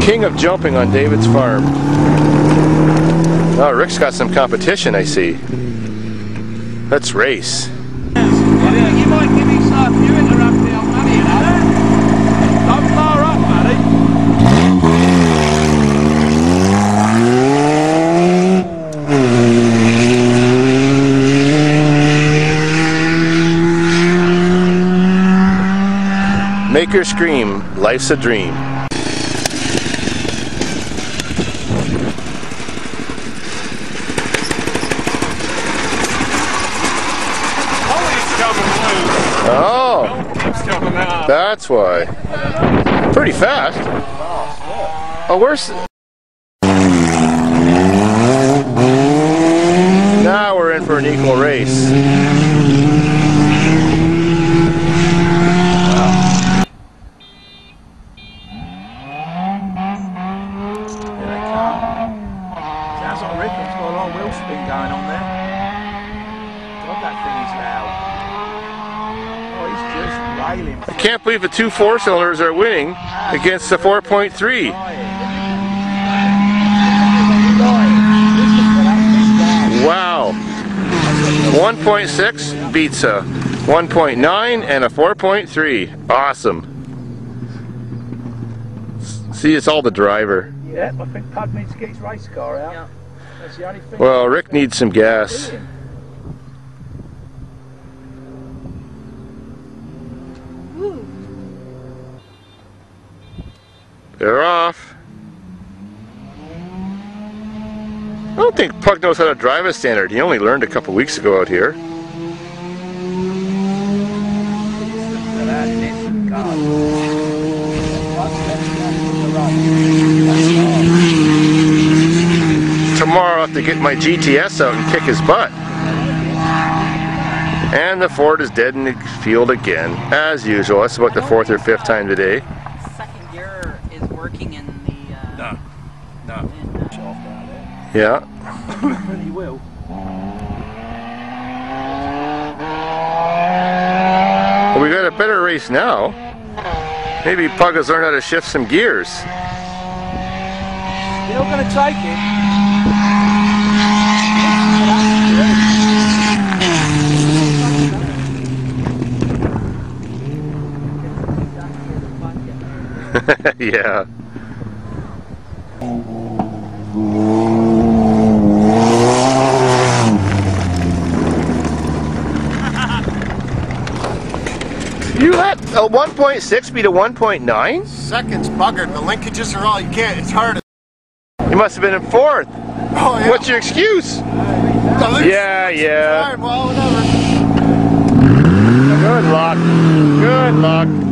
King of jumping on David's farm. Oh, Rick's got some competition, I see. Let's race. Yeah, Scream, Life's a me Oh, that's why. Pretty fast. Oh, where's... Now we're in for an equal race. Sounds like Rickham's got a lot of wheel spin going on there. God, that thing is loud. I can't believe the two four-cylinders are winning against the 4.3. Wow. 1.6 beats a 1.9 and a 4.3. Awesome. See, it's all the driver. Yeah, I think Pug needs to get his race car out. That's the only thing. Well, Rick needs some gas. They're off. I don't think Pug knows how to drive a standard. He only learned a couple weeks ago out here. Tomorrow I'll have to get my GTS out and kick his butt. And the Ford is dead in the field again, as usual. That's about the fourth or fifth time today. Second gear is working in the. Uh, No, no. in, uh, Yeah. Really will. Well, we got a better race now. Maybe Pug has learned how to shift some gears. You're not going to take it. yeah. You let a 1.6 beat a 1.9? Seconds buggered. The linkages are all you get. It's hard. You must have been in fourth. Oh, yeah. What's your excuse? Uh, yeah, yeah. Well, Good luck. Good luck.